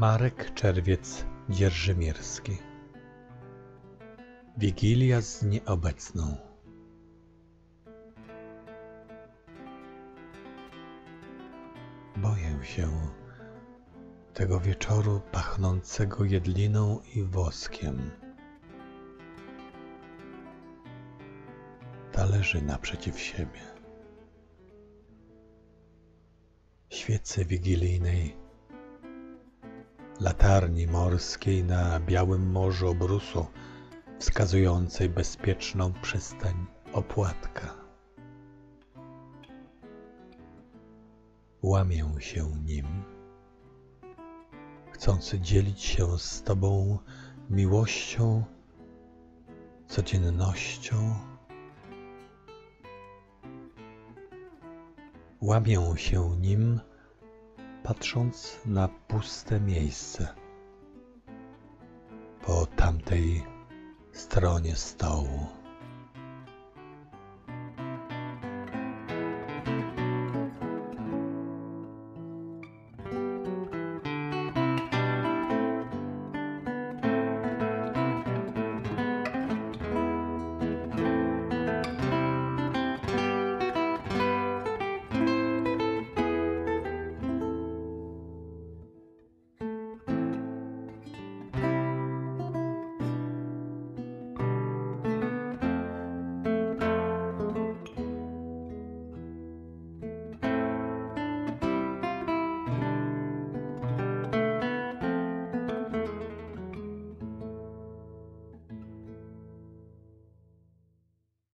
Marek Czerwiec Dzierżymierski Wigilia z nieobecną Boję się tego wieczoru pachnącego jedliną i woskiem. Talerzy naprzeciw siebie. Świecy wigilijnej, latarni morskiej na białym morzu obrusu, wskazującej bezpieczną przystań opłatka. Łamię się nim, chcący dzielić się z Tobą miłością, codziennością. Łamię się nim, patrząc na puste miejsce po tamtej stronie stołu.